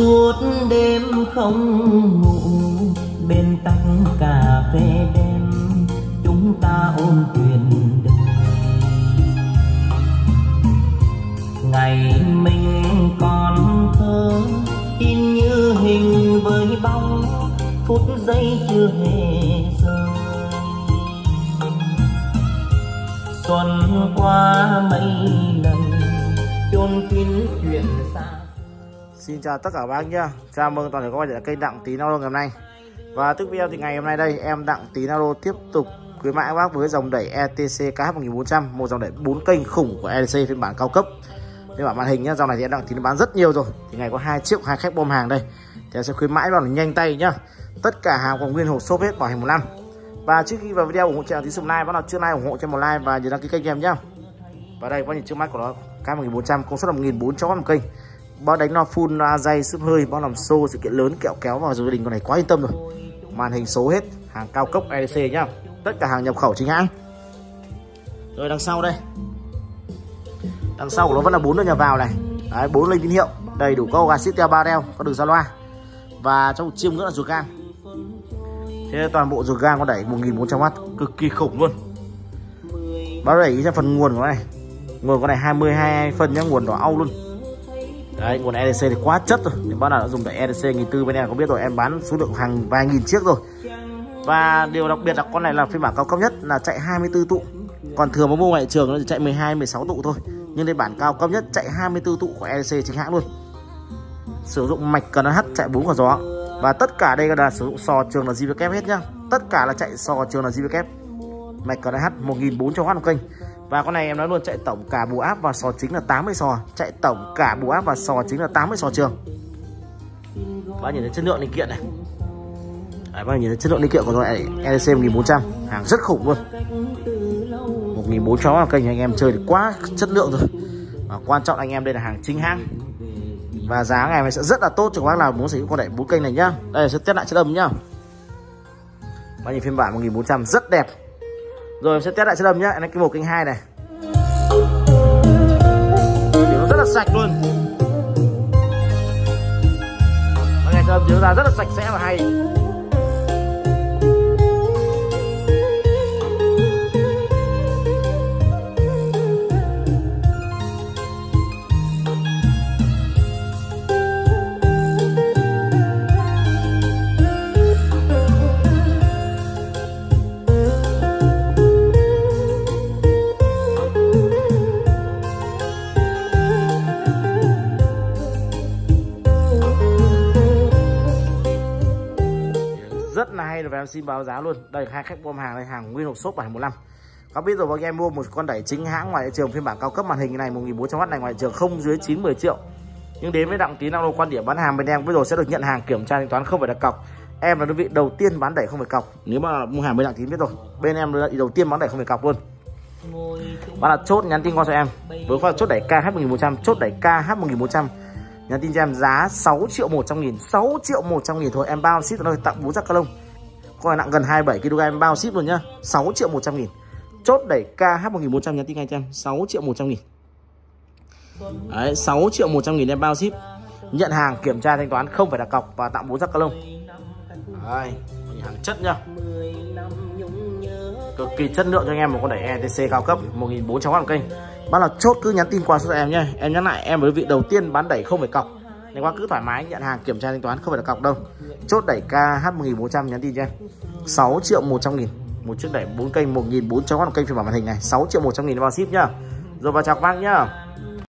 suốt đêm không ngủ, bên tách cà phê đêm, chúng ta ôn chuyện đời ngày mình còn thơ, in như hình với bóng, phút giây chưa hề rơi xuân qua mấy lần, chôn kín chuyện xa. Xin chào tất cả các bác nhá. Chào mừng toàn thể các bác trở kênh Đặng Tí Nalo ngày hôm nay. Và tiếp video thì ngày hôm nay đây, Em Đặng Tí Nalo tiếp tục khuyến mãi các bác với dòng đẩy ETC KH1400 Một dòng đẩy 4 kênh khủng của ETC phiên bản cao cấp. Phiên bản màn hình nhá, Dòng này thì em Đặng Tí bán rất nhiều rồi. Thì ngày có 2 triệu hai khách bom hàng đây. Thì em sẽ khuyến mãi bằng nhanh tay nhá. Tất cả hàng còn nguyên hộp shop hết bảo hành một năm. Và trước khi vào video ủng hộ cho tí subscribe Bác nào chưa like ủng hộ cho một like và nhớ đăng ký kênh em nhá. Và đây có nhìn trước mắt của nó K1400 công suất là 1400W một kênh bác đánh nó full loa dây, sức hơi bác làm xô sự kiện lớn, kẹo kéo vào gia đình con này quá yên tâm rồi. Màn hình số hết, hàng cao cấp EDC nhá. Tất cả hàng nhập khẩu chính hãng. Rồi, đằng sau đây. Đằng sau của nó vẫn là bốn đường nhà vào này. Đấy, bốn linh tín hiệu, đầy đủ câu gà xít ba đeo, có đường ra loa và trong chiêm ngưỡng là ruột gan. Thế toàn bộ ruột gan có đẩy 1400W cực kỳ khủng luôn. Bác đẩy ý ra phần nguồn của này? Nguồn con này 22 phân nhá, nguồn đỏ au luôn. Đấy, nguồn EDC thì quá chất rồi. Nếu bác nào đã dùng tại EDC nghìn tư bên em có biết rồi Em bán số lượng hàng vài nghìn chiếc rồi. Và điều đặc biệt là con này là phiên bản cao cấp nhất Là chạy 24 tụ. Còn thường mà mua ngoại trường nó chỉ chạy 12, 16 tụ thôi. Nhưng đây bản cao cấp nhất chạy 24 tụ của EDC chính hãng luôn. Sử dụng mạch cần H chạy 4 quả gió. Và tất cả đây là sử dụng sò trường là JVK hết nhá. Tất cả là chạy sò trường là JVK Mạch cần H 1400W một kênh và con này em nói luôn chạy tổng cả bù áp và sò chính là 80 sò. Chạy tổng cả bù áp và sò chính là 80 sò trường. Bác nhìn thấy chất lượng linh kiện này. Đấy, bác nhìn thấy chất lượng linh kiện của con này EDC 1400 Hàng rất khủng luôn. 1400 là kênh anh em chơi thì quá chất lượng rồi. Và Quan trọng anh em đây là hàng chính hãng. Và giá ngày này sẽ rất là tốt cho các bác nào muốn sử dụng con đại bốn kênh này nhá. Đây sẽ test lại chất âm nhá. Bác nhìn phiên bản 1400 rất đẹp. Rồi em sẽ test lại chất âm nhá. Lấy cái một kênh hai này. Sạch luôn. Và nghe chất âm chiếu ra rất là sạch sẽ và hay. Rất là hay và em xin báo giá luôn. Đây, hai khách bom hàng đây, hàng nguyên hộp shop 715 các biết rồi, bọn em mua một con đẩy chính hãng ngoài thị trường phiên bản cao cấp màn hình này 1400W này ngoài thị trường không dưới 9 10 triệu. Nhưng đến với đặng tín năng quan điểm bán hàng, bên em bây giờ sẽ được nhận hàng kiểm tra thanh toán không phải đặt cọc. Em là đơn vị đầu tiên bán đẩy không phải cọc. Nếu mà mua hàng bên đặng tín biết rồi, bên em là đầu tiên bán đẩy không phải cọc luôn. Bạn là chốt nhắn tin qua cho em. Với khoa chốt đẩy KH 1100 chốt đẩy KH 1100 nhắn tin cho em giá 6 triệu 100 nghìn 6 triệu 100 nghìn thôi. Em bao ship ở nơi, tặng bú giặc lông. Coi nặng gần 27 kg, em bao ship luôn nhá. 6 triệu 100 nghìn. Chốt đẩy KH 1100 nhắn tin ngay cho em. 6 triệu 100 nghìn. Đấy 6 triệu 100 nghìn em bao ship. Nhận hàng, kiểm tra thanh toán, không phải là cọc và tặng bú giặc lông. Đấy hàng chất nhá. Cực kỳ chất lượng cho anh em một con đẩy ETC cao cấp 1400W một kênh bác nào chốt cứ nhắn tin qua cho em nhé. Em nhắn lại, em với vị đầu tiên bán đẩy không phải cọc. Nên bác cứ thoải mái, nhận hàng, kiểm tra thanh toán, không phải là cọc đâu. Chốt đẩy KH 1400 nhắn tin cho em. 6 triệu 100 nghìn. Một chiếc đẩy 4 kênh 1400W một kênh phiên bản màn hình này. 6 triệu 100 nghìn bao ship nhá. Rồi vào chào các bác nhá.